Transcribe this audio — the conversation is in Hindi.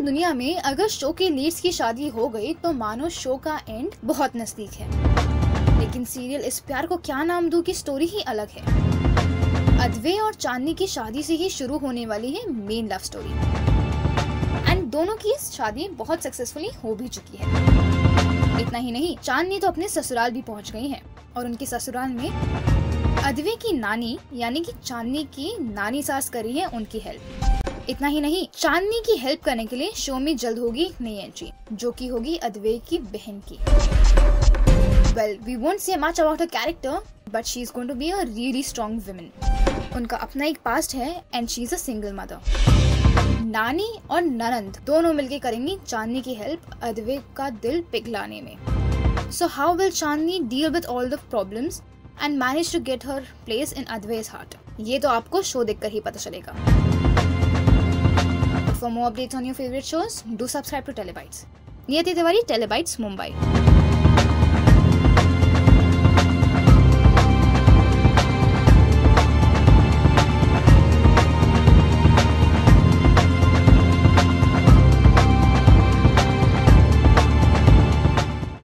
दुनिया में अगर शो के लीड्स की शादी हो गई तो मानो शो का एंड बहुत नज़दीक है। लेकिन सीरियल इस प्यार को क्या नाम दूँ की स्टोरी ही अलग है। अद्वै और चांदनी की शादी से ही शुरू होने वाली है मेन लव स्टोरी एंड दोनों की शादी बहुत सक्सेसफुली हो भी चुकी है। इतना ही नहीं, चांदनी तो अपने ससुराल भी पहुँच गई है और उनके ससुराल में अद्वै की नानी, यानी कि चांदनी की नानी सास करी है उनकी हेल्प इतना ही नहीं, चांदनी की हेल्प करने के लिए शो में जल्द होगी नई एंट्री जो की होगी अद्वै की बहन की। Well we won't say much about character but she is going to be a really strong women उनका अपना एक पास्ट है and she is a single mother नानी और ननंद दोनों मिलके करेंगी चांदनी की हेल्प अद्वै का दिल पिघलाने में। So how will Chandni deal with all the problems and manage to get her place in Advait's heart ये तो आपको शो देखकर ही पता चलेगा। For more updates on your favorite shows, do subscribe to Telebytes. Niyati Tiwari, Telebytes, Mumbai.